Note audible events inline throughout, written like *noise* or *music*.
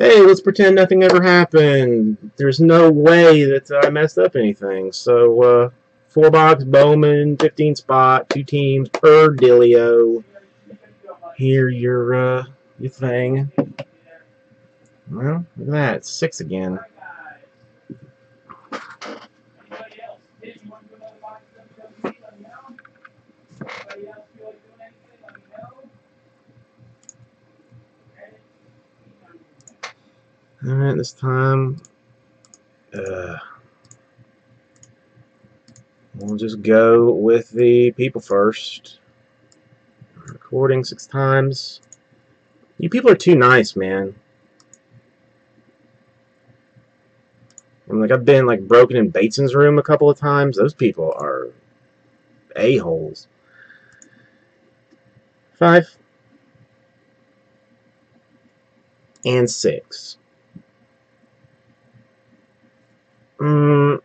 hey, let's pretend nothing ever happened. There's no way that I messed up anything. So, uh, four box Bowman, 15 spot, two teams per Dilio. Here, your, uh, your thing. Well, look at that. Six again. Alright, this time, uh, we'll just go with the people first. Recording six times. You people are too nice, man. I'm like, I've been like broken in Bateson's room a couple of times. Those people are a-holes. Five. And six. Mm,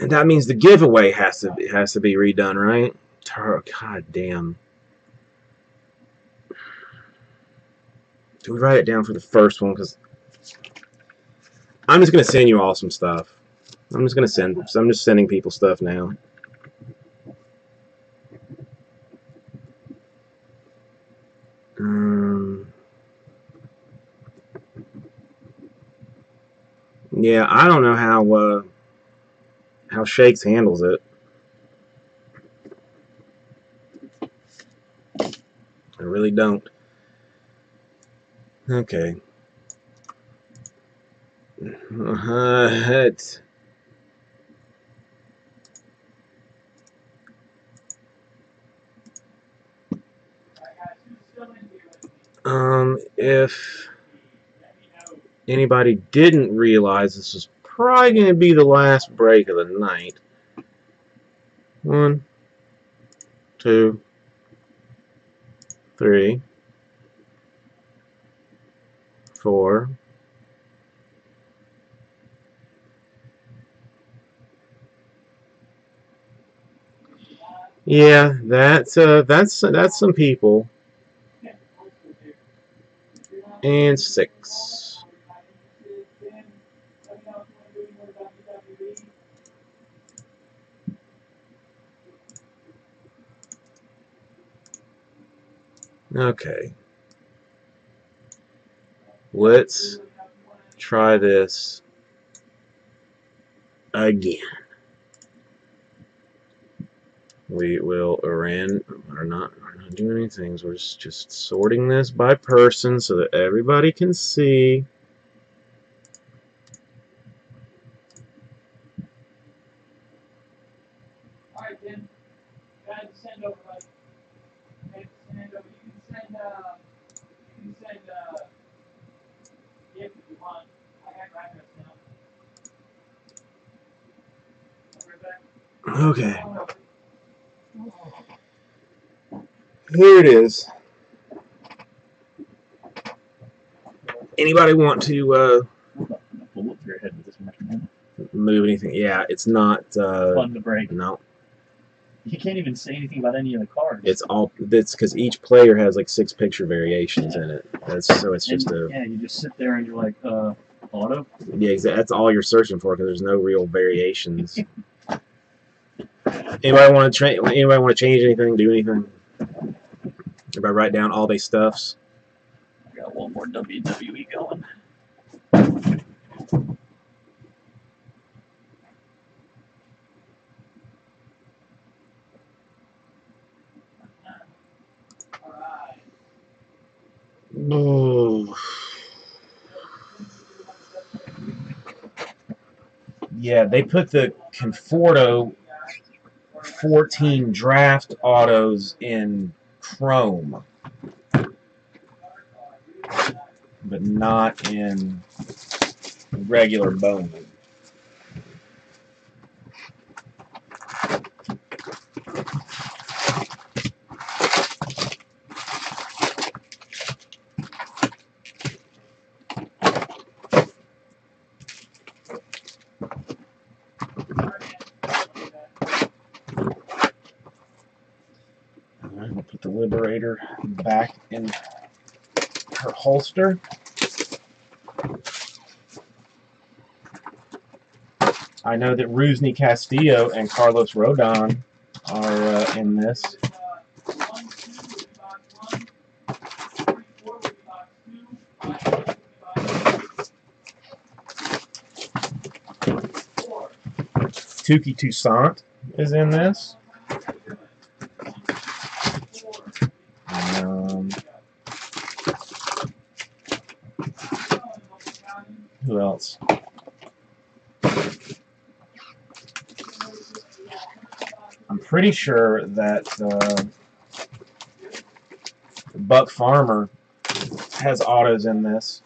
and that means the giveaway has to be, has to be redone, right? God damn. Do we write it down for the first one? Because I'm just gonna send you all some stuff. I'm just gonna send. I'm just sending people stuff now. Um. Yeah, I don't know how uh, how Shakes handles it. I really don't. Okay. Uh, it's um, if anybody didn't realize this was probably going to be the last break of the night. One, two, three, four, Yeah, that's uh, that's that's some people. And six. Okay. Let's try this again. We will ran are not are not doing anything. We're just, just sorting this by person so that everybody can see. Alright, Tim. Go ahead and send over, buddy. Okay, send over. You can send, uh, you can send, uh, gift if you want. I have my address now. I'll be right back. Okay. Here it is. Anybody want to uh, Pull up your head with this measurement. move anything? Yeah, it's not. Uh, Fun to break. no, You can't even say anything about any of the cards. it's all. It's because each player has like six picture variations in it. That's so it's And, just a. yeah, you just sit there and you're like, uh, auto. Yeah, that's all you're searching for because there's no real variations. *laughs* anybody want to tra- Anybody want to change anything? Do anything? Everybody write down all they stuffs. Got one more WWE going. *sighs* Yeah, they put the Conforto 14 draft autos in Chrome, but not in regular Bowman. Alright, we'll put the Liberator back in her holster. I know that Rusney Castillo and Carlos Rodon are uh, in this. Touki Toussaint is in this. Um, who else? I'm pretty sure that uh, Buck Farmer has autos in this.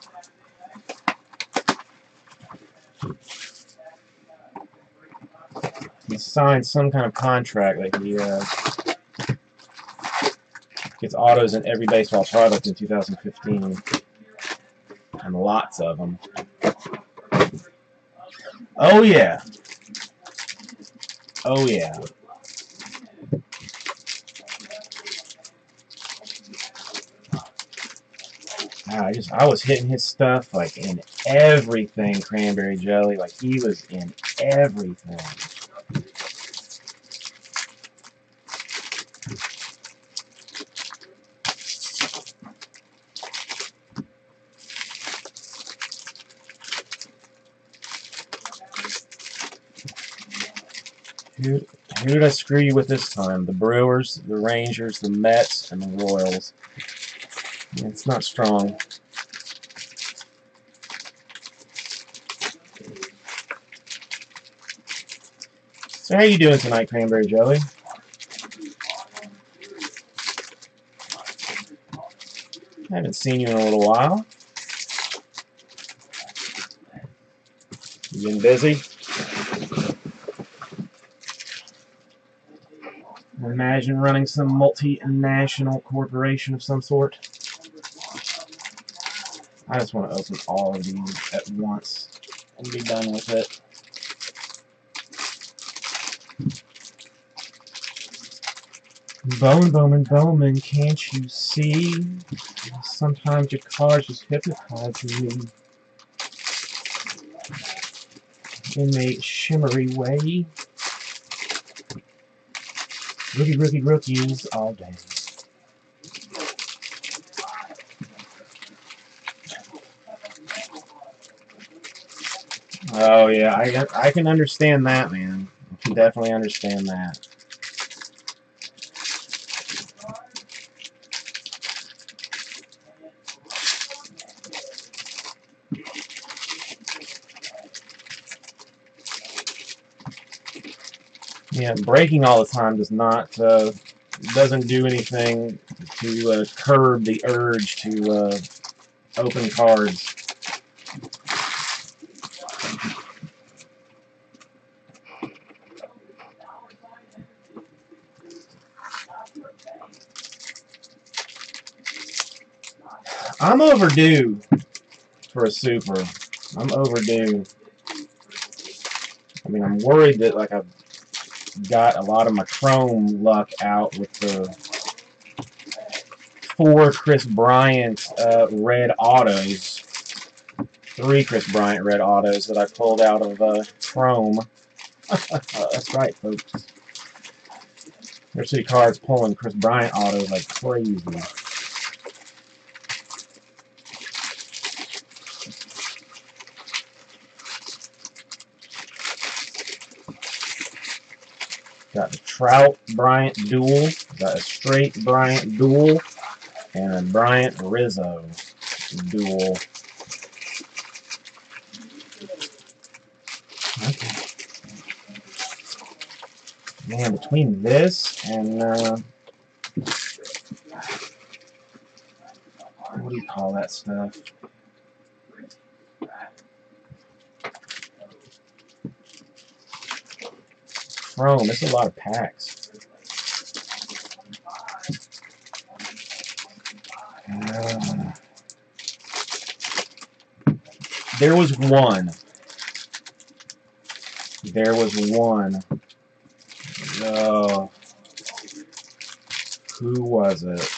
He signed some kind of contract that he uh, gets autos in every baseball product in 2015, and lots of them. Oh yeah. Oh yeah. I just I was hitting his stuff like in everything cranberry jelly. Like he was in everything. Who, who did I screw you with this time? The Brewers, the Rangers, the Mets, and the Royals. It's not strong. So how you doing tonight, Cranberry Joey? I haven't seen you in a little while. You been busy? Imagine running some multinational corporation of some sort. I just want to open all of these at once and be done with it. Bowman, Bowman, Bowman, can't you see? Sometimes your cars just hypnotize me in a shimmery way. Rookie, rookie, rookies all day. Oh yeah, I I can understand that, man. I can definitely understand that. Yeah, breaking all the time does not uh, doesn't do anything to uh, curb the urge to uh, open cards. Overdue for a super. I'm overdue. I mean, I'm worried that like I've got a lot of my chrome luck out with the four Kris Bryant uh, red autos, three Kris Bryant red autos that I pulled out of uh, chrome. *laughs* That's right, folks. There's city cards pulling Kris Bryant autos like crazy. Got the Trout Bryant duel, got a straight Bryant duel, and a Bryant Rizzo duel. Okay. Man, between this and uh, what do you call that stuff? chrome. That's a lot of packs. Uh, there was one. There was one. Who was it?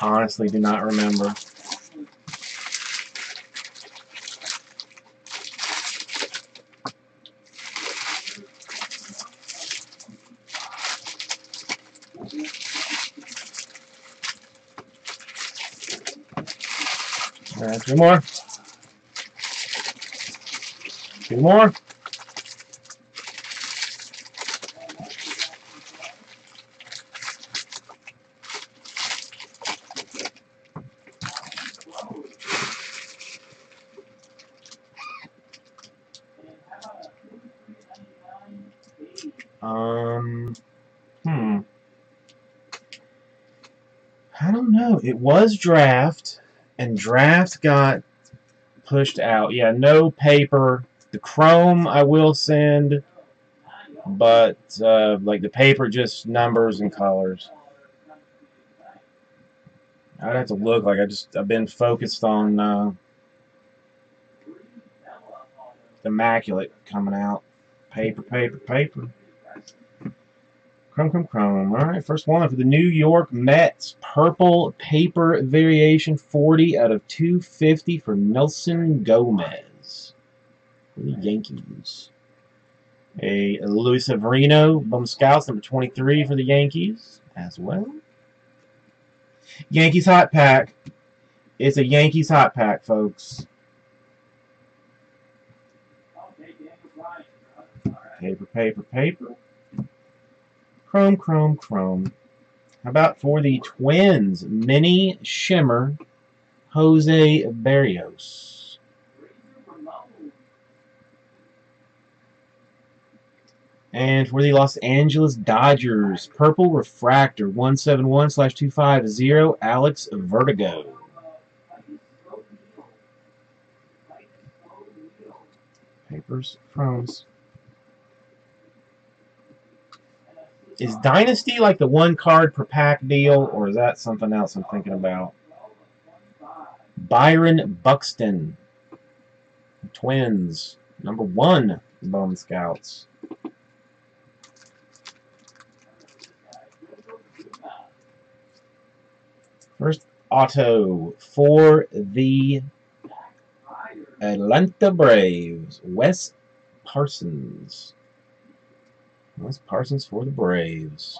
honestly do not remember. Right, two more. Two more. Um, hmm. I don't know. It was draft, and draft got pushed out. Yeah, no paper. The Chrome I will send, but uh, like the paper, just numbers and colors. I'd have to look. Like I just I've been focused on uh, immaculate coming out. Paper, paper, paper. Chrome, chrome, chrome. All right, first one for the New York Mets. Purple paper variation 40 out of 250 for Nelson Gomez. For the Yankees. A Luis Severino, Bum Scouts, number 23 for the Yankees as well. Yankees Hot Pack. It's a Yankees Hot Pack, folks. Paper, paper, paper. Chrome, chrome, chrome. How about for the Twins? Mini Shimmer, Jose Berrios. And for the Los Angeles Dodgers, Purple Refractor 171 slash 250, Alex Verdugo. Papers, chromes. Is Dynasty like the one card per pack deal, or is that something else I'm thinking about? Byron Buxton. Twins. Number one Bone Scouts. First auto for the Atlanta Braves. Wes Parsons. Wes Parsons for the Braves.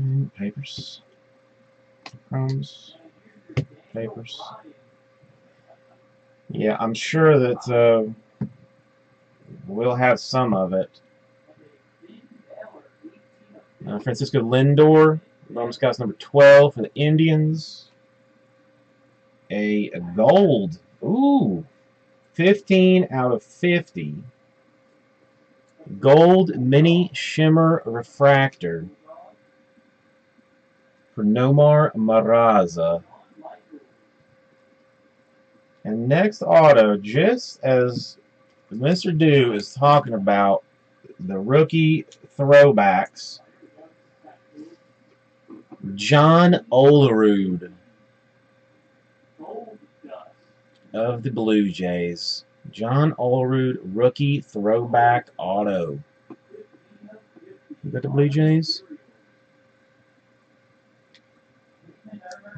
Mm, papers. Crumbs. Papers. Yeah, I'm sure that uh, we'll have some of it. Uh, Francisco Lindor, Bowman Scouts number 12 for the Indians. A, a gold. Ooh. 15 out of 50. Gold Mini Shimmer Refractor for Nomar Mazara. And next auto, just as Mr. Dew is talking about the rookie throwbacks, John Olerud of the Blue Jays. John Olerud, rookie throwback auto. You got the Blue Jays?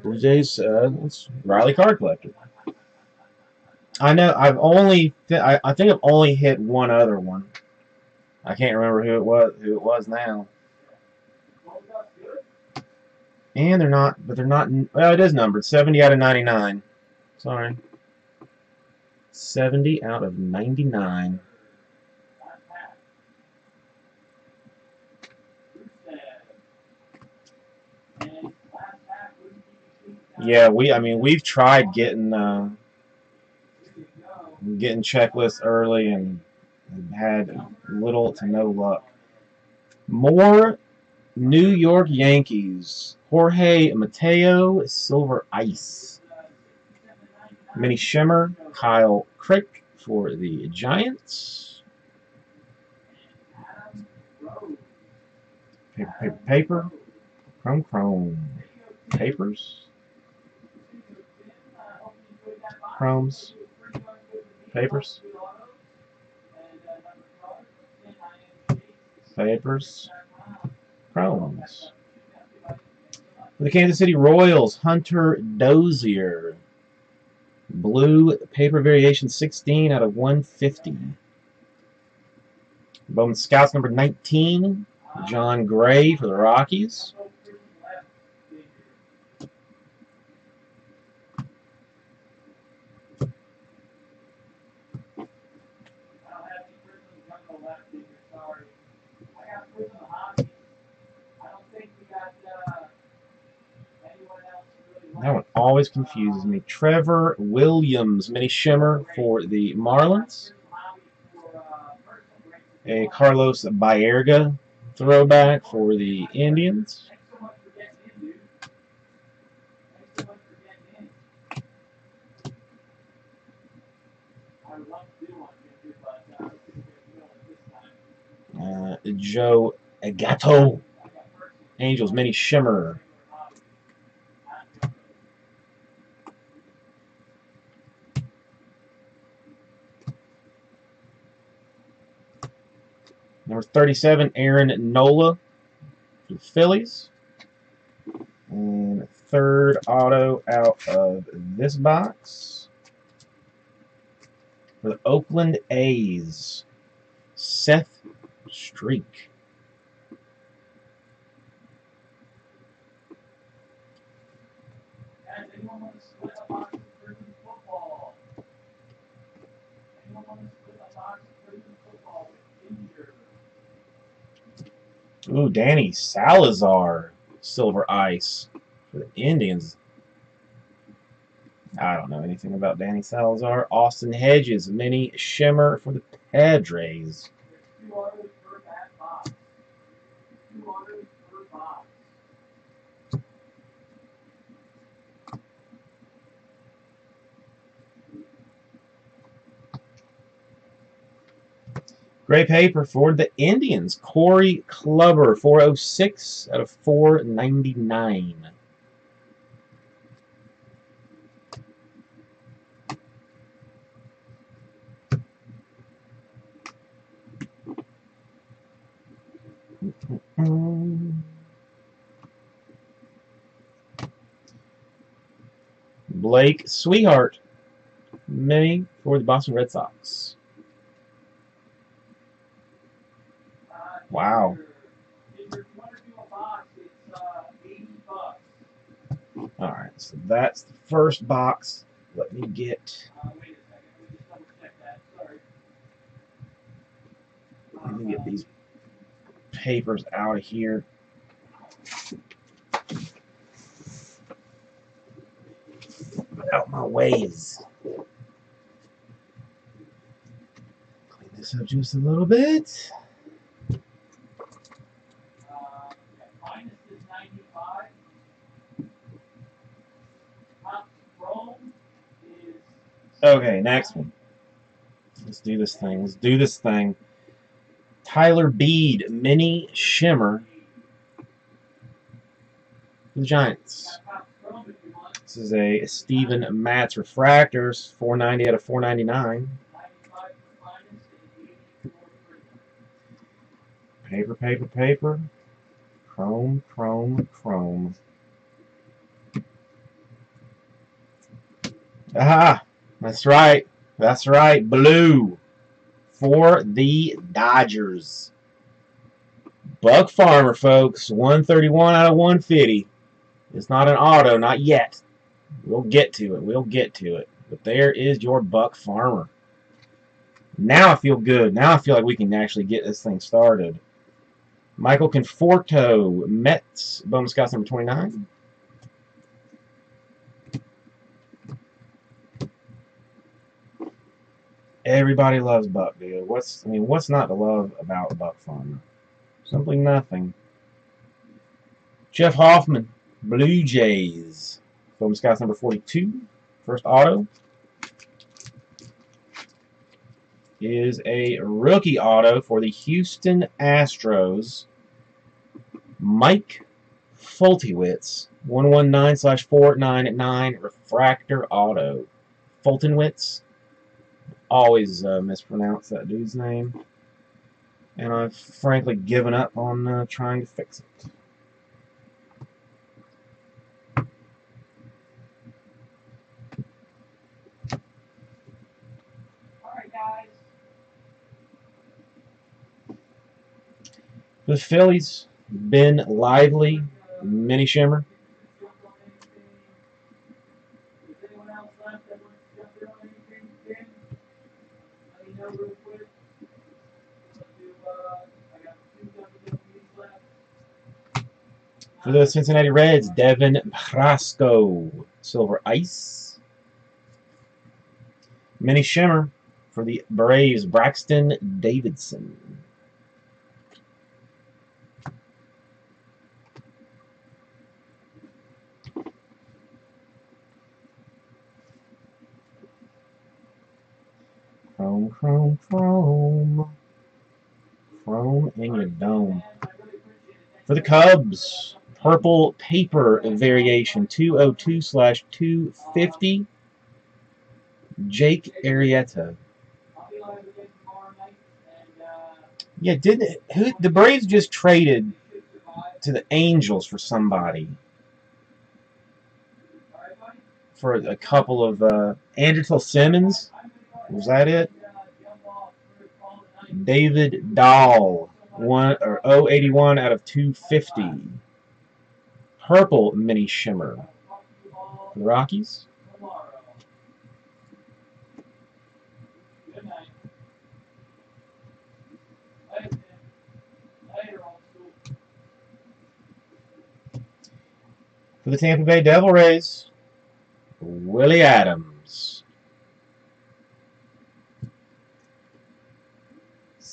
Blue Jays, uh, it's Riley Card Collector. I know, I've only, I, I think I've only hit one other one. I can't remember who it was, who it was now. And they're not, but they're not, well, it is numbered, 70 out of 99. Sorry. 70 out of 99. Yeah, we. I mean, we've tried getting uh, getting checklists early and had little to no luck. More New York Yankees. Jorge Mateo, Silver Ice. Mini Shimmer, Kyle Crick for the Giants. Paper, paper, paper. Chrome, chrome. Papers. Chromes. Papers. Papers. Chromes. For the Kansas City Royals, Hunter Dozier. Blue paper variation 16 out of 150. Bowman Scouts number 19, Jon Gray for the Rockies. I don't have any prisons jungle left figure, sorry. I got prison hockey. I don't think we got, uh, anyone else really. That one always confuses me. Trevor Williams, mini shimmer for the Marlins. A Carlos Baerga throwback for the Indians. Thanks so much for getting in, dude. Thanks so much for getting in. I would love to do one, dude, but, uh, I don't think we're gonna do it this time. Uh, Joe Agato, I got personal. Angels mini shimmer. Number 37, Aaron Nola for the Phillies. And third auto out of this box for the Oakland A's, Seth Streak. Guys, anyone want to split a box of Prizm football? Anyone want to split a box of Prizm football with ginger? Ooh, Danny Salazar, Silver Ice for the Indians. I don't know anything about Danny Salazar. Austin Hedges, mini shimmer for the Padres. There's two autos per bat box. Two autos per box. Gray paper for the Indians. Corey Kluber, 406 out of 499. Blake Swihart, mini for the Boston Red Sox. Uh, Wow. Ginger, if you want to do a box, it's uh, 80 bucks. Alright, so that's the first box. Let me get let me get these papers out of here. Out my ways. Clean this up just a little bit. Uh, yeah, minus is 95. Top Chrome is Next one. Let's do this thing. Let's do this thing. Tyler Beede, mini shimmer the Giants. This is a Steven Matz Refractors, 490 out of 499. 95 for minus and 80 for prism. Paper, paper, paper. Chrome, chrome, chrome. Ah, that's right. That's right. Blue for the Dodgers. Buck Farmer, folks. 131 out of 150. It's not an auto, not yet. We'll get to it. We'll get to it. But there is your Buck Farmer. Now I feel good. Now I feel like we can actually get this thing started. Michael Conforto, Mets, Bowman Scouts number 29. Everybody loves Buck, dude. What's I mean, what's not to love about Buck Farmer? Simply nothing. Jeff Hoffman, Blue Jays, Bowman Scouts number 42. First auto is a rookie auto for the Houston Astros. Mike Fultiewicz, 119 slash 499 refractor auto. Fultonwitz. Always uh, mispronounce that dude's name. And I've frankly given up on uh, trying to fix it. The Phillies, Ben Lively, Mini Shimmer. For the Cincinnati Reds, Devin Prasco, Silver Ice. Mini Shimmer for the Braves, Braxton Davidson. Chrome, chrome, chrome. Chrome in your dome. For the Cubs, purple paper variation 202 slash 250. Jake Arrieta. And, Yeah, didn't who the Braves just traded to the Angels for somebody for a couple of uh Anderson Simmons. Was that it? David Dahl, one or 081 out of 250. Purple mini shimmer. The Rockies. For the Tampa Bay Devil Rays, Willy Adames.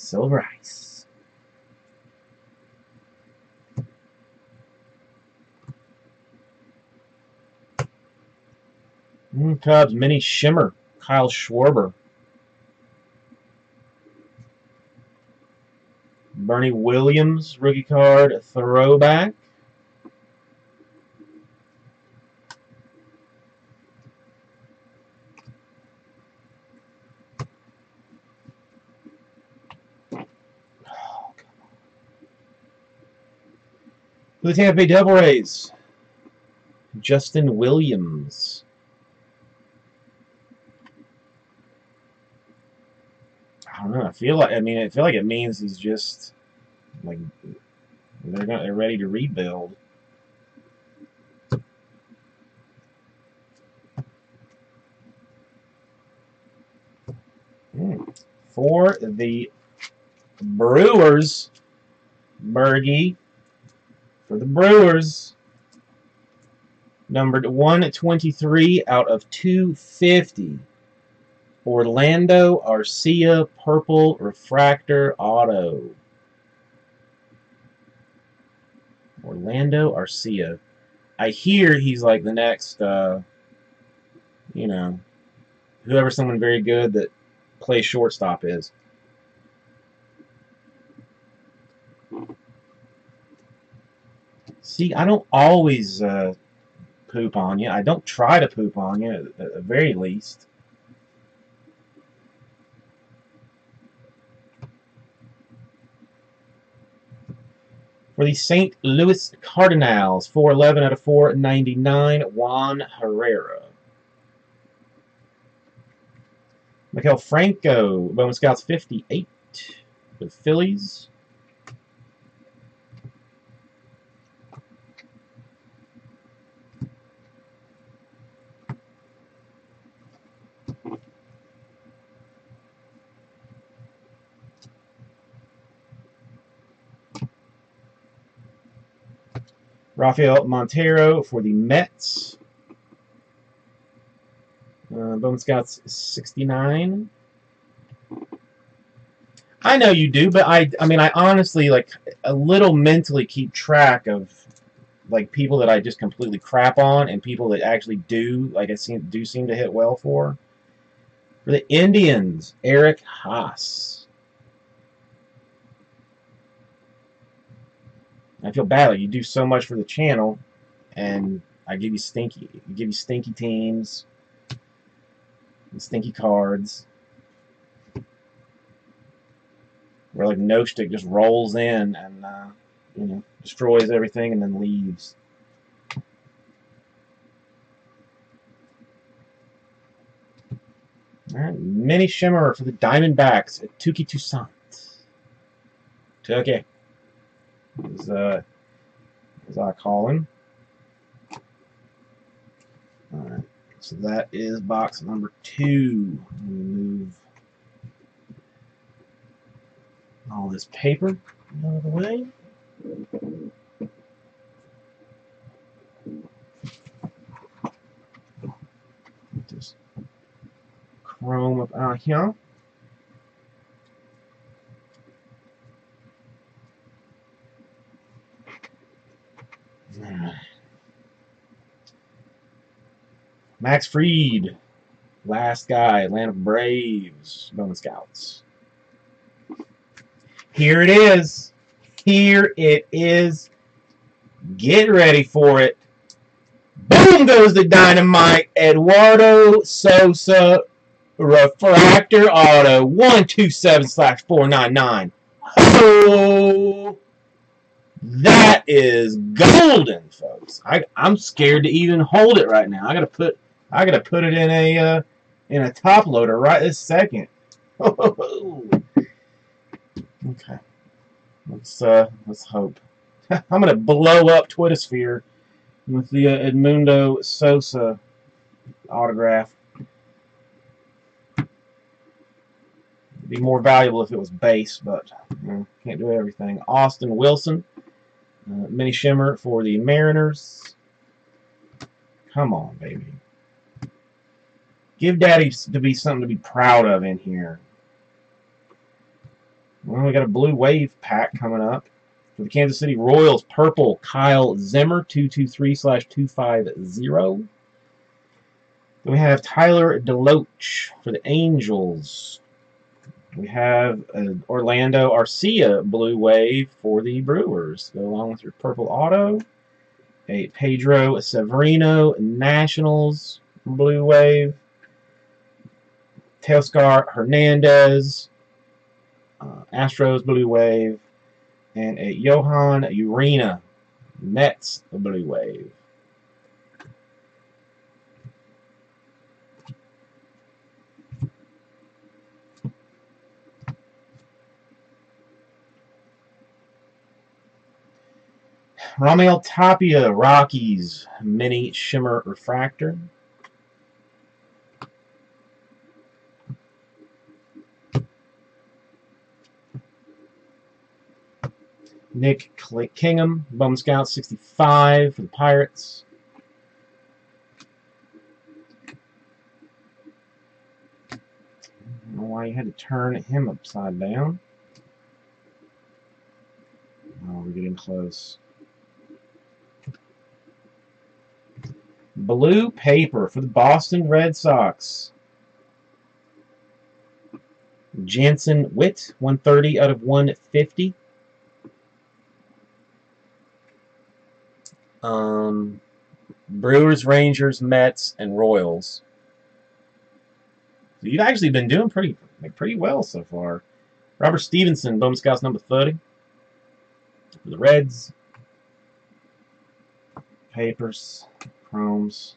Silver Ice. Mm, Cubs mini shimmer, Kyle Schwarber. Bernie Williams, rookie card, throwback. For the Tampa Bay Devil Rays, Justin Williams. I don't know. I feel like I mean I feel like it means he's just like they're not they're ready to rebuild. Hmm. For the Brewers, Bergie. For the Brewers, numbered 123 out of 250. Orlando Arcia Purple Refractor Auto. Orlando Arcia. I hear he's like the next, uh, you know, whoever someone very good that plays shortstop is. See, I don't always uh, poop on you. I don't try to poop on you, at the very least. For the St. Louis Cardinals, 411 out of 499, Juan Herrera. Maikel Franco, Bowman Scouts 58, the Phillies. Rafael Montero for the Mets. Uh, Bowman Scouts 69. I know you do, but I, I mean, I honestly, like, a little mentally keep track of, like, people that I just completely crap on and people that actually do, like, I seem, do seem to hit well for. For the Indians, Eric Haas. I feel bad. Like you do so much for the channel, and I give you stinky, give you stinky teams, and stinky cards. where like no stick just rolls in and uh, you know destroys everything and then leaves. All right, mini shimmer for the Diamondbacks at Touki Toussaint. Touki. As, uh, as I call him. Alright, so that is box number two. Move all this paper out of the way. This chrome up out here. Max Fried, last guy, Atlanta Braves, Bowman Scouts. Here it is. Here it is. Get ready for it. Boom goes the dynamite. Eduardo Sosa refractor auto 127 slash 499. Oh, that is golden, folks. I, I'm scared to even hold it right now. I gotta put I gotta put it in a uh, in a top loader right this second. *laughs* okay, let's uh, let's hope. *laughs* I'm gonna blow up Twittersphere with the uh, Edmundo Sosa autograph. It'd be more valuable if it was base, but you know, can't do everything. Austin Wilson, uh, mini shimmer for the Mariners. Come on, baby. Give Daddy to be something to be proud of in here. Well, we got a blue wave pack coming up for the Kansas City Royals. Purple Kyle Zimmer 223 slash 250. Then we have Tyler DeLoach for the Angels. We have uh, Orlando Arcia blue wave for the Brewers. Go along with your purple auto. A Pedro Severino Nationals blue wave. Teoscar Hernandez, uh, Astros Blue Wave, and a Jhoan Urena Mets Blue Wave. Raimel Tapia Rockies Mini Shimmer Refractor. Nick Kingham, Bum Scout 65 for the Pirates. I don't know why you had to turn him upside down. Oh, we're getting close. Blue paper for the Boston Red Sox. Jantzen Witte, 130 out of 150. Um, Brewers, Rangers, Mets, and Royals. So you've actually been doing pretty pretty well so far. Robert Stephenson, Bowman Scouts number 30. For the Reds. Papers, Chromes,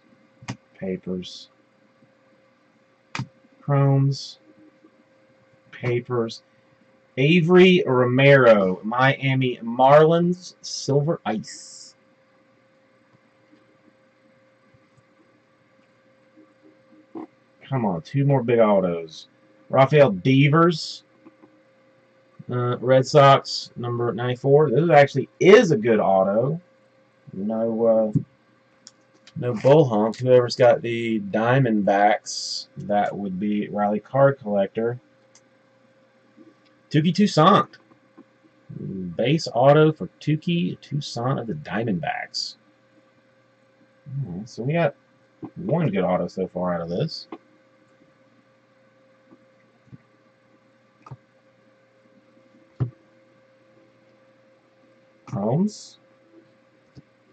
Papers, Chromes, Papers. Avery Romero, Miami Marlins, Silver Ice. Come on, two more big autos. Rafael Devers, uh, Red Sox, number 94. This actually is a good auto. No, uh, no bull hump. Whoever's got the Diamondbacks, that would be Riley Card Collector. Touki Toussaint. Base auto for Touki Toussaint of the Diamondbacks. So we got one good auto so far out of this. Chromes.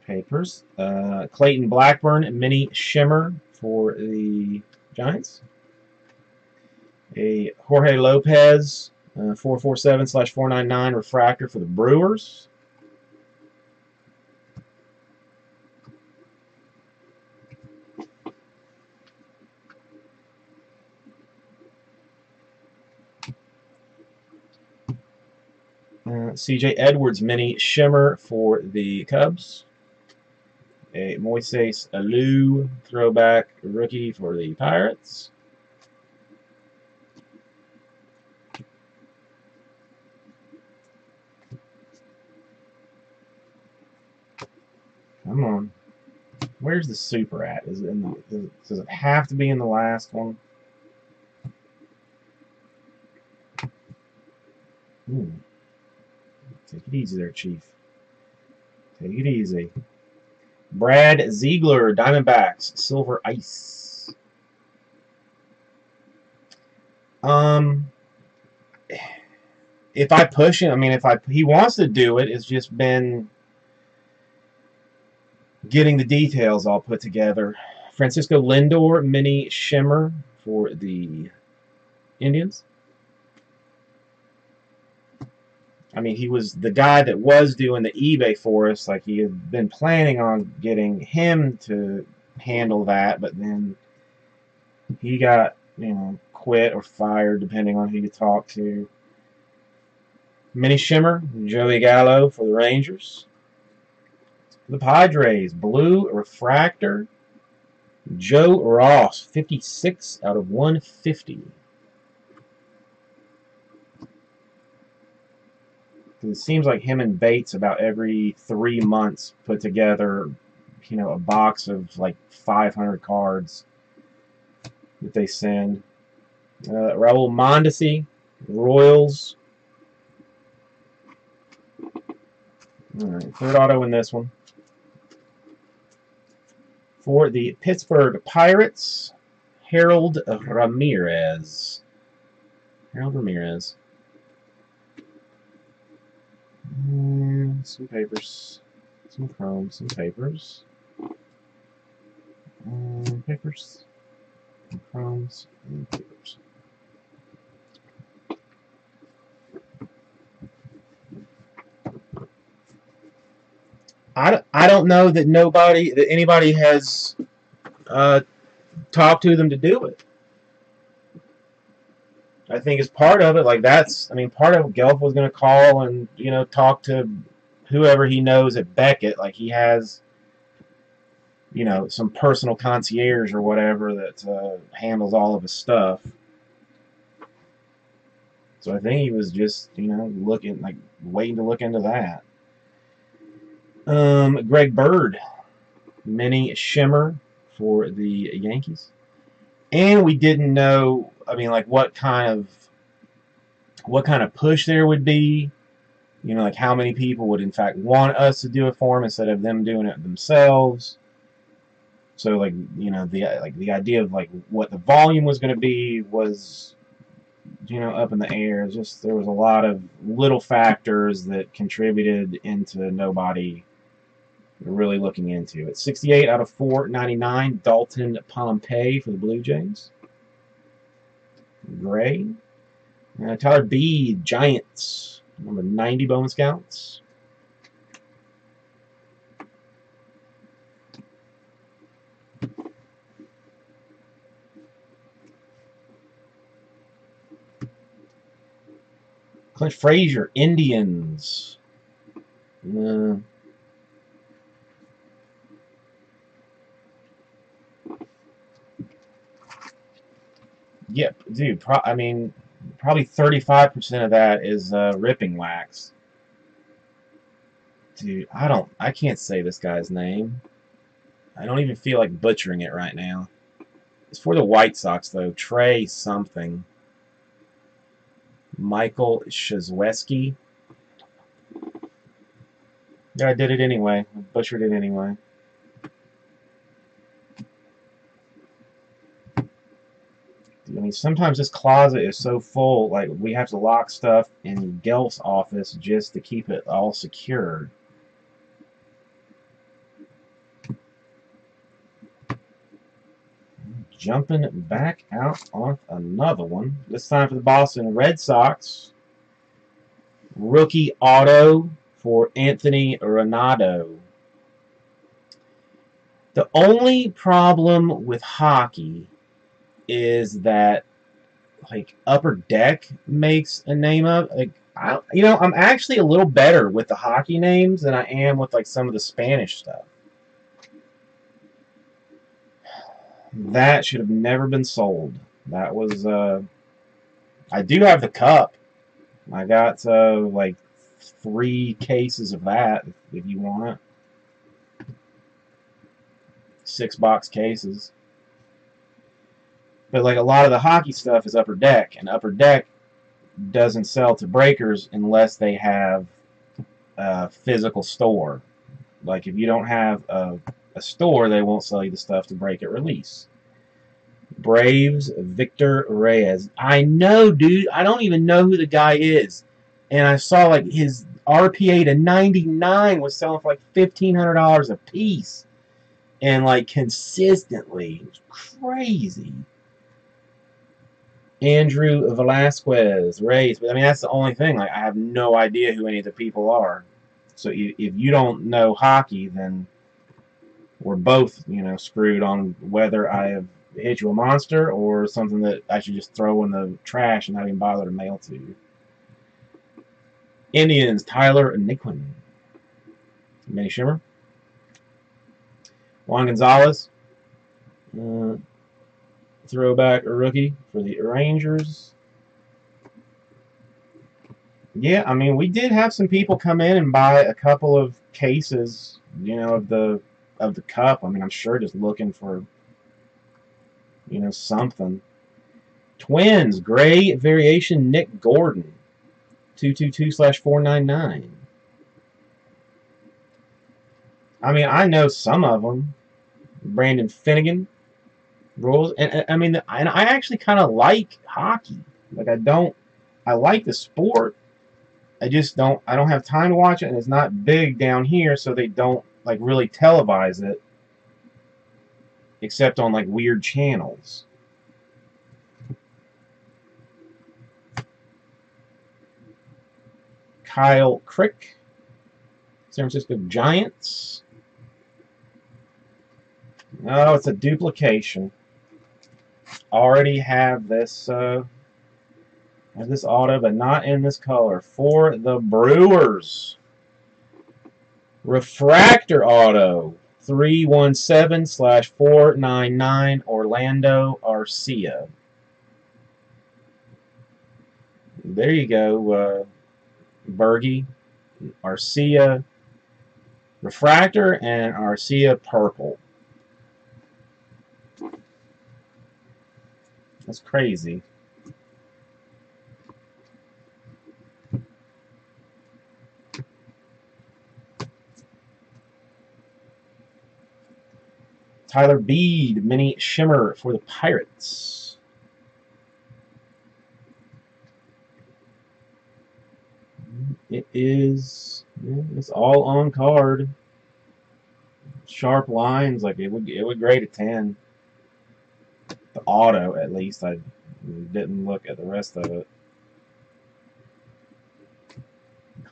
Papers. Uh, Clayton Blackburn Mini Shimmer for the Giants. A Jorge Lopez Uh, 447 slash 499 refractor for the Brewers. Uh, CJ Edwards mini shimmer for the Cubs. A Moises Alou throwback rookie for the Pirates. Come on. Where's the super at? Is it in the, does it, does it have to be in the last one? Hmm. Take it easy there, Chief. Take it easy. Brad Ziegler, Diamondbacks, Silver Ice. Um, if I push him, I mean, if I he wants to do it, it's just been getting the details all put together. Francisco Lindor, mini shimmer for the Indians. I mean, he was the guy that was doing the eBay for us. Like, he had been planning on getting him to handle that, but then he got, you know, quit or fired, depending on who you talk to. Mini Shimmer, Joey Gallo for the Rangers. The Padres, Blue Refractor, Joe Ross, 56 out of 150. It seems like him and Bates about every three months put together, you know, a box of like 500 cards that they send. Uh, Raul Mondesi, Royals. All right, third auto in this one. For the Pittsburgh Pirates, Harold Ramirez. Harold Ramirez. Mm, some papers. Some chrome, some papers. Um, papers. Some chromes and papers. I, I don't know that nobody that anybody has uh, talked to them to do it. I think as part of it, like that's, I mean, part of Gelf was going to call and, you know, talk to whoever he knows at Beckett. Like he has, you know, some personal concierge or whatever that uh, handles all of his stuff. So I think he was just, you know, looking, like, waiting to look into that. Um, Greg Bird, mini shimmer for the Yankees. And we didn't know I mean, like what kind of what kind of push there would be. You know, like how many people would in fact want us to do it for them instead of them doing it themselves. So, like you know, the like the idea of like what the volume was going to be was, you know, up in the air. Just there was a lot of little factors that contributed into nobody really looking into it. 68 out of 499, Dalton Pompey for the Blue Jays. Gray. Uh, Tyler Beede Giants. Number 90 Bowman Scouts. Clint Frazier, Indians. Uh, Yep, dude. Pro I mean, probably 35% of that is uh, ripping wax. Dude, I don't, I can't say this guy's name. I don't even feel like butchering it right now. It's for the White Sox, though. Trey something. Michael Shazweski. Yeah, I did it anyway. I butchered it anyway. Mean, sometimes this closet is so full, like, we have to lock stuff in Gelf's office just to keep it all secured. Jumping back out on another one. This time for the Boston Red Sox. rookie auto for Anthony Ranaudo. The only problem with hockey is that like Upper Deck makes a name of like I, you know I'm actually a little better with the hockey names than I am with like some of the Spanish stuff. That should have never been sold. That was uh I do have the cup. I got uh like three cases of that if you want it. Six box cases. But like a lot of the hockey stuff is upper deck, and upper deck doesn't sell to breakers unless they have a physical store. Like if you don't have a, a store, they won't sell you the stuff to break at release. Braves, Victor Reyes. I know, dude. I don't even know who the guy is. And I saw like his RPA to 99 was selling for like $1,500 a piece. And like consistently. It was crazy. Andrew Velazquez, Reyes. But I mean, that's the only thing. Like, I have no idea who any of the people are. So if you don't know hockey, then we're both, you know, screwed on whether I have hit you a monster or something that I should just throw in the trash and not even bother to mail to you. Indians, Tyler Naquin. Mini Shimmer. Juan Gonzalez. Uh, throwback rookie for the Rangers. Yeah, I mean, we did have some people come in and buy a couple of cases, you know, of the of the cup. I mean, I'm sure just looking for, you know, something. Twins, gray variation, Nick Gordon, two two two slash four nine nine. I mean, I know some of them. Brandon Finnegan, rules. And I mean, and I actually kind of like hockey. Like I don't, I like the sport. I just don't. I don't have time to watch it, and it's not big down here, so they don't like really televise it, except on like weird channels. Kyle Crick, San Francisco Giants. No, it's a duplication already have this uh, have this auto, but not in this color. For the Brewers, refractor auto 317 slash 499 Orlando Arcia. There you go, uh, Bergie, Arcia, refractor, and Arcia purple. That's crazy. Tyler Beede, mini shimmer for the Pirates. It is, it's all on card. Sharp lines, like it would, it would grade a 10 the auto at least. I didn't look at the rest of it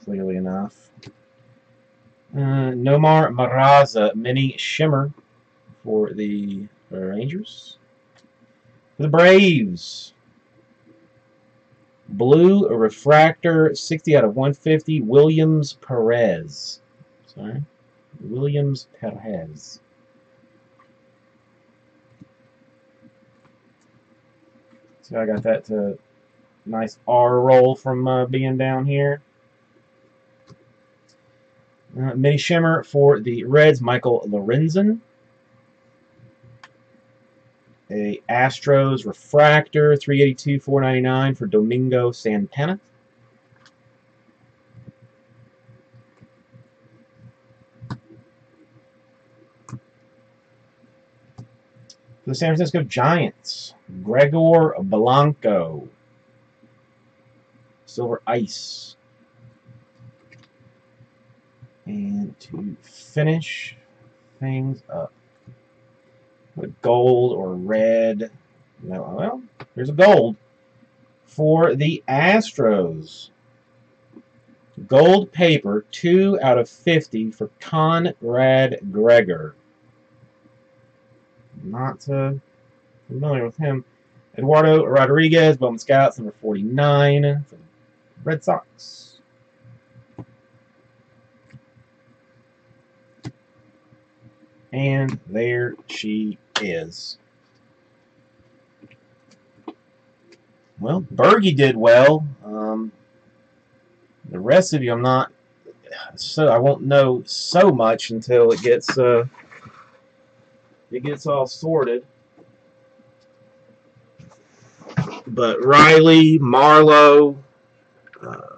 clearly enough. Uh, Nomar Mazara mini shimmer for the Rangers. For the Braves. Blue refractor 60 out of 150 Williams Perez. Sorry. Williams Perez. So I got that to nice R roll from uh, being down here. Uh, mini shimmer for the Reds, Michael Lorenzen. A Astros refractor, 382, 499 for Domingo Santana. For the San Francisco Giants, Gregor Blanco. Silver Ice. And to finish things up with gold or red. No, well, here's a gold for the Astros. Gold paper, 2 out of 50 for Conrad Gregor. Not familiar with him. Eduardo Rodriguez, Bowman Scouts, number 49 for the Red Sox. And there she is. Well, Bergie did well. Um, the rest of you, I'm not so I won't know so much until it gets uh, it gets all sorted. But Riley, Marlowe, uh,